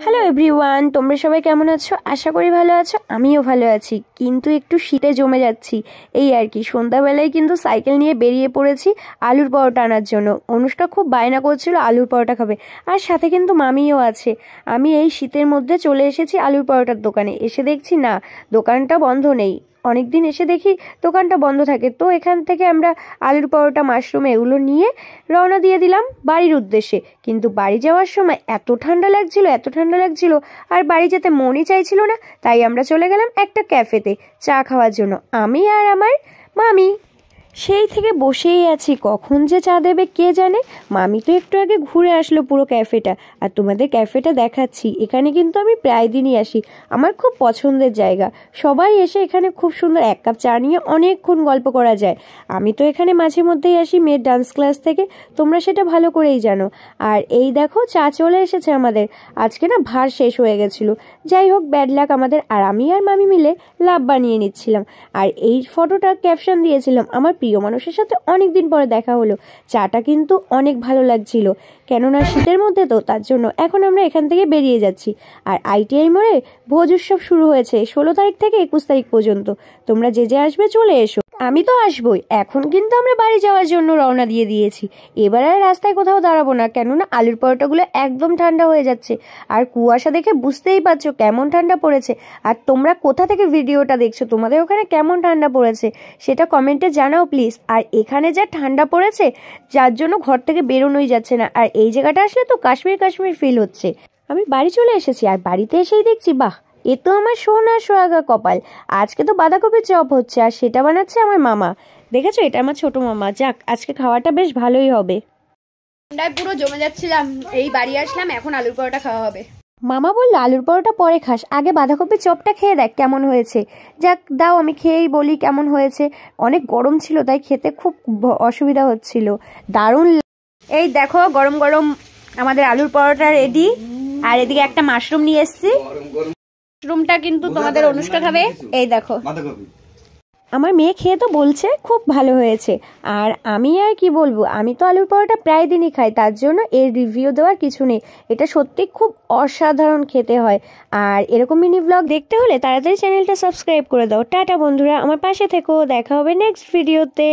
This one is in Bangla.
হ্যালো এভরিওয়ান তোমরা সবাই কেমন আছো? আশা করি ভালো আছো, আমিও ভালো আছি। কিন্তু একটু শীতে জমে যাচ্ছি। এই আর কি, সন্ধ্যাবেলায় কিন্তু সাইকেল নিয়ে বেরিয়ে পড়েছি আলুর পরোটা আনার জন্য। অনুষ্কা খুব বায়না করছিল আলুর পরোটা খাবে। আর সাথে কিন্তু মামিও আছে। আমি এই শীতের মধ্যে চলে এসেছি আলুর পরোটার দোকানে। এসে দেখছি না, দোকানটা বন্ধ নেই। অনেক দিন এসে দেখি দোকানটা বন্ধ থাকে। তো এখান থেকে আমরা আলুর পরোটা, মাশরুম এগুলো নিয়ে রওনা দিয়ে দিলাম বাড়ির উদ্দেশ্যে। কিন্তু বাড়ি যাওয়ার সময় এত ঠান্ডা লাগছিল, এত ঠান্ডা লাগছিল, আর বাড়ি যেতে মনই চাইছিল না। তাই আমরা চলে গেলাম একটা ক্যাফেতে চা খাওয়ার জন্য। আমি আর আমার মামি। সেই থেকে বসেই আছি। কখন যে চা দেবে কে জানে? মামি তো একটু আগে ঘুরে আসলো পুরো ক্যাফেটা। আর তোমাদের ক্যাফেটা দেখাচ্ছি। এখানে কিন্তু আমি প্রায় দিনই আসি। আমার খুব পছন্দের জায়গা। সবাই এসে এখানে খুব সুন্দর এক কাপ চা নিয়ে অনেকক্ষণ গল্প করা যায়। আমি তো এখানে মাঝে মধ্যেই আসি মেয়ের ডান্স ক্লাস থেকে। তোমরা সেটা ভালো করেই জানো। আর এই দেখো, চা চলে এসেছে আমাদের। আজকে না ভার শেষ হয়ে গেছিল। যাই হোক ব্যাড লাক আমাদের। আর আমি আর মামি মিলে লাভ বানিয়ে নিচ্ছিলাম। আর এই ফটোটা ক্যাপশন দিয়েছিলাম। আমার প্রিয় মানুষের সাথে অনেক দিন পরে দেখা হলো। চাটা কিন্তু অনেক ভালো লাগছিল। কেননা শীতের মধ্যে তো, তার জন্য এখন আমরা এখান থেকে বেরিয়ে যাচ্ছি। আর আইটিআই মোড়ে ভোজ উৎসব শুরু হয়েছে ষোলো তারিখ থেকে একুশ তারিখ পর্যন্ত। তোমরা যে যে আসবে চলে এসো। আমি তো আসবই। এখন কিন্তু আমরা বাড়ি যাওয়ার জন্য রওনা দিয়ে দিয়েছি। এবার আর রাস্তায় কোথাও দাঁড়াবো না, কেননা আলুর পরোটাগুলো একদম ঠান্ডা হয়ে যাচ্ছে। আর কুয়াশা দেখে বুঝতেই পারছ কেমন ঠান্ডা পড়েছে। আর তোমরা কোথা থেকে ভিডিওটা দেখছ? তোমাদের ওখানে কেমন ঠান্ডা পড়েছে? সেটা কমেন্টে জানাও। প্লিজ, আর এখানে যা ঠান্ডা পড়েছে, যার জন্য ঘর থেকে বেরোনোই যাচ্ছে না। আর এই জায়গাটা আসলে তো কাশ্মীর কাশ্মীর ফিল হচ্ছে। আমি বাড়ি চলে এসেছি, আর বাড়িতে এসেই দেখছি, বাহ! এ তো আমার সোনা সোহাগা কপাল। আজকে তো বাঁধাকপির চপ হচ্ছে, আর সেটা বানাচ্ছে আমার মামা। দেখেছ, এটা আমার ছোট মামা। যাক, আজকে খাওয়াটা বেশ ভালোই হবে। ঠান্ডায় পুরো জমে যাচ্ছিলাম, এই বাড়ি আসলাম, এখন আলুর পরোটা খাওয়া হবে। মামা বলল আলুর পরোটা পরে খাস। আগে বাঁধাকপির চপটা খেয়ে দেখ কেমন হয়েছে। যাক দাও আমি খেয়েই বলি কেমন হয়েছে। অনেক গরম ছিল তাই খেতে খুব অসুবিধা হচ্ছিল। দারুণ এই দেখো গরম গরম আমাদের আলুর পরোটা রেডি আর এদিকে একটা মাশরুম নিয়ে এসেছি। মাশরুমটা কিন্তু তোমাদের অনুষ্কা খাবে এই দেখো। আমার মেয়ে খেয়ে তো বলছে, খুব ভালো হয়েছে। আর আমি আর কি বলব, আমি তো আলুর পরোটা প্রায় দিনই খাই, তার জন্য এর রিভিউ দেওয়ার কিছু নেই। এটা সত্যি খুব অসাধারণ খেতে হয়। আর এরকম মিনি ব্লগ দেখতে হলে তাড়াতাড়ি চ্যানেলটা সাবস্ক্রাইব করে দাও। টাটা বন্ধুরা, আমার পাশে থেকো, দেখা হবে নেক্সট ভিডিওতে